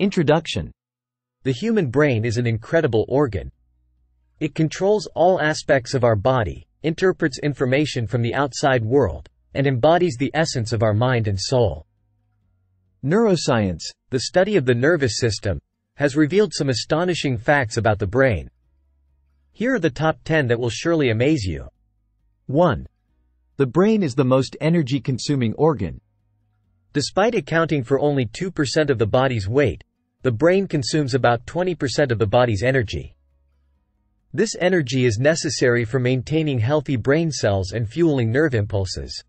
Introduction The human brain is an incredible organ. It controls all aspects of our body, interprets information from the outside world, and embodies the essence of our mind and soul. Neuroscience, the study of the nervous system, has revealed some astonishing facts about the brain. Here are the top 10 that will surely amaze you. 1. The brain is the most energy-consuming organ. Despite accounting for only 2% of the body's weight, the brain consumes about 20% of the body's energy. This energy is necessary for maintaining healthy brain cells and fueling nerve impulses.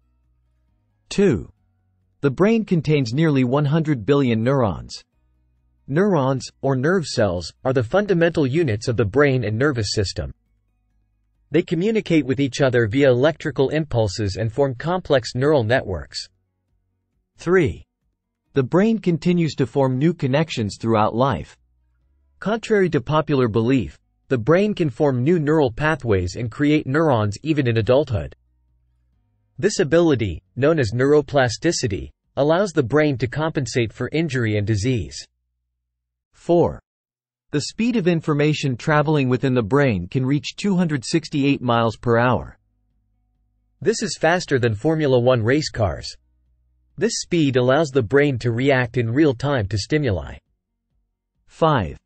2. The brain contains nearly 100 billion neurons. Neurons, or nerve cells, are the fundamental units of the brain and nervous system. They communicate with each other via electrical impulses and form complex neural networks. 3. The brain continues to form new connections throughout life. Contrary to popular belief, the brain can form new neural pathways and create neurons even in adulthood. This ability, known as neuroplasticity, allows the brain to compensate for injury and disease. 4. The speed of information traveling within the brain can reach 268 miles per hour. This is faster than Formula One race cars. This speed allows the brain to react in real time to stimuli. 5.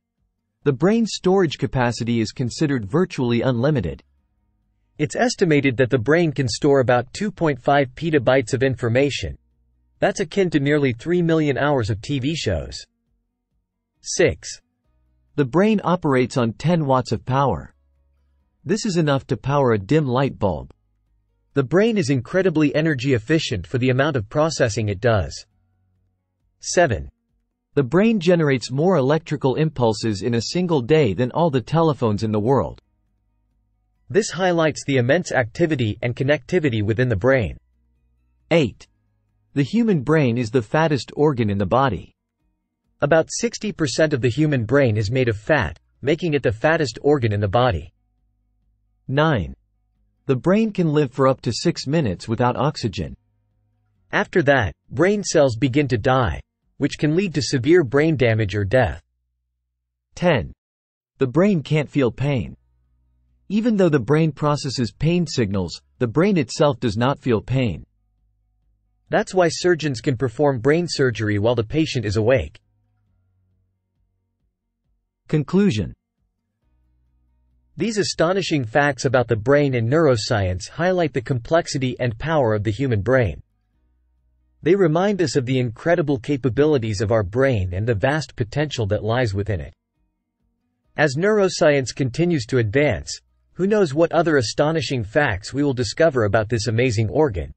The brain's storage capacity is considered virtually unlimited. It's estimated that the brain can store about 2.5 petabytes of information. That's akin to nearly 3 million hours of TV shows. 6. The brain operates on 10 watts of power. This is enough to power a dim light bulb. The brain is incredibly energy efficient for the amount of processing it does. 7. The brain generates more electrical impulses in a single day than all the telephones in the world. This highlights the immense activity and connectivity within the brain. 8. The human brain is the fattest organ in the body. About 60% of the human brain is made of fat, making it the fattest organ in the body. 9. The brain can live for up to 6 minutes without oxygen. After that, brain cells begin to die, which can lead to severe brain damage or death. 10. The brain can't feel pain. Even though the brain processes pain signals, the brain itself does not feel pain. That's why surgeons can perform brain surgery while the patient is awake. Conclusion These astonishing facts about the brain and neuroscience highlight the complexity and power of the human brain. They remind us of the incredible capabilities of our brain and the vast potential that lies within it. As neuroscience continues to advance, who knows what other astonishing facts we will discover about this amazing organ.